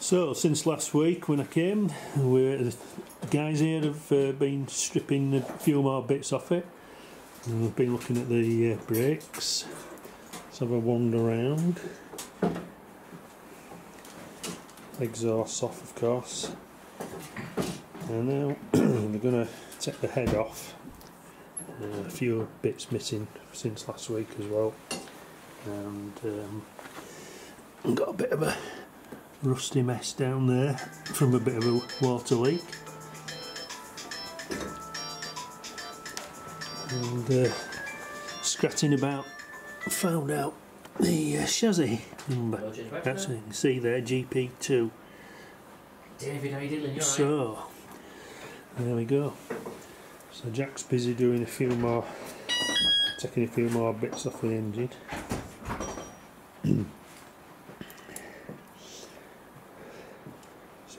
So, since last week when I came, the guys here have uh, been stripping a few more bits off it. And we've been looking at the uh, brakes. Let's have a wander around. Exhaust off, of course. And now we're going to take the head off. Uh, a few bits missing since last week as well. And um, got a bit of a rusty mess down there from a bit of a water leak. And uh, scratching about, found out the uh, chassis number. Actually, you can see there GP2. David, how you doing? You alright? So, there we go. So Jack's busy doing a few more, taking a few more bits off the engine. See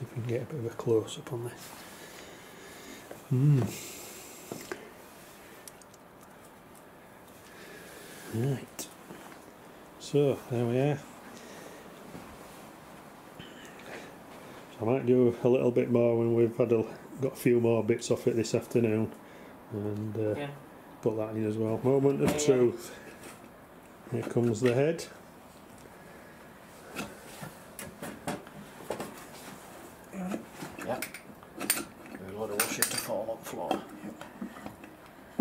if we can get a bit of a close up on this. Hmm. Right. So there we are. I might do a little bit more when we've had a, got a few more bits off it this afternoon and uh, Yeah. put that in as well. Moment of truth. Here comes the head. Yep. Give it a lot of washes to fall on the floor.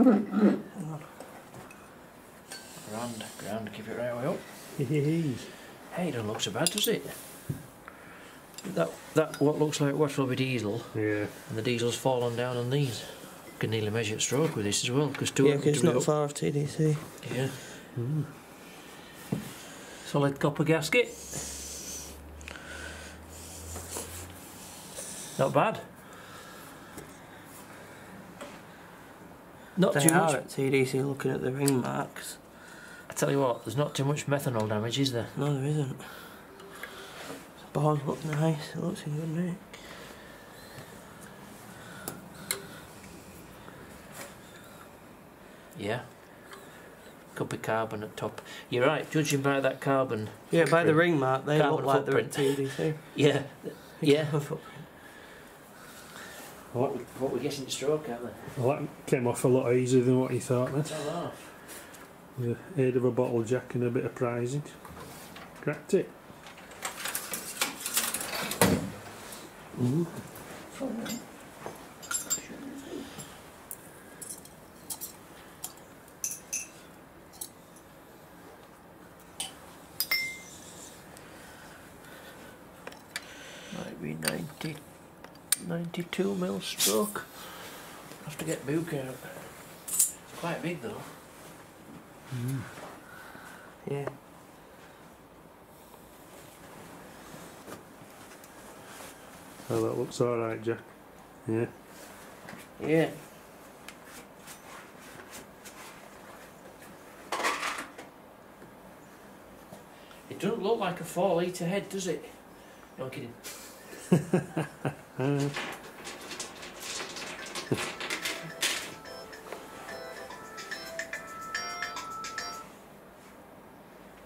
Grand, grand, keep it right way up. Hey, it doesn't look so bad, does it? That that what looks like water rubber diesel, Yeah. and the diesel's fallen down on these. Can nearly measure its stroke with this as well, because two Yeah, of 'cause them it's not up. far off TDC. Yeah. Mm. Solid copper gasket. Not bad. Not They too much. at TDC looking at the ring marks. I tell you what, there's not too much methanol damage, is there? No, there isn't. The bores look nice. It looks in good nick. Yeah. Could be carbon at top. You're right, judging by that carbon. Yeah, by the ring mark, they look like they're at footprint. TDC. Yeah, yeah. Carbon footprint. What, we, what we're getting stroke, aren't they? Well, that came off a lot easier than what you thought then. Oh, With the aid of a bottle jack and a bit of prizing. Cracked it. Ooh. Might be 90, 92 mil stroke. Have to get Book out. It's quite big though. Hmm. Yeah. Oh, that looks alright, Jack. Yeah. Yeah. It doesn't look like a four litre head, does it? No I'm kidding. Uh,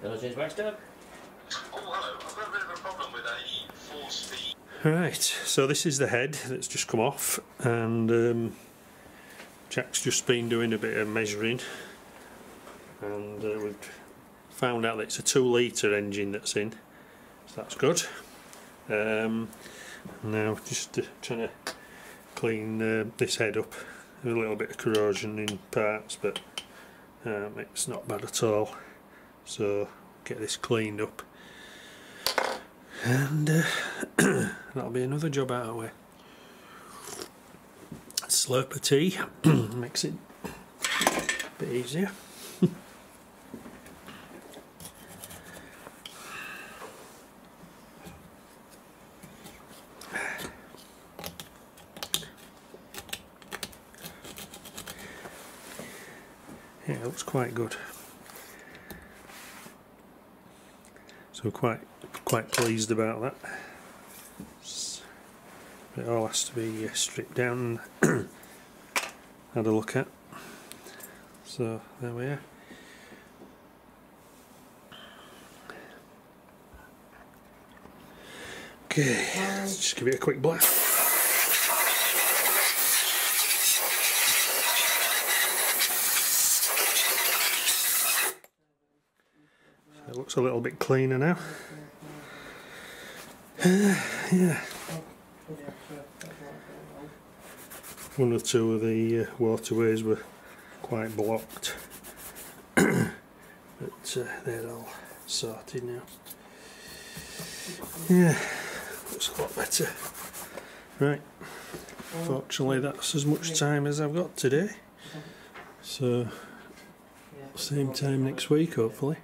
Hello, James Baxter. Oh, hello. I've got a bit of a problem with a four-speed. Right, so this is the head that's just come off, and um, Jack's just been doing a bit of measuring, and uh, we've found out that it's a two litre engine that's in, so that's good. Um, now, just trying to clean uh, this head up, a little bit of corrosion in parts, but um, it's not bad at all. So, get this cleaned up, and. Uh, That'll be another job out of the way. Slurp of tea makes it a bit easier. Yeah, it looks quite good. So quite quite pleased about that. It all has to be uh, stripped down and had a look at. So there we are. Okay, let's just give it a quick blast. It looks a little bit cleaner now. yeah. One or two of the uh, waterways were quite blocked, but uh, they're all sorted now. Yeah, looks a lot better. Right, fortunately, that's as much time as I've got today. So, same time next week, hopefully.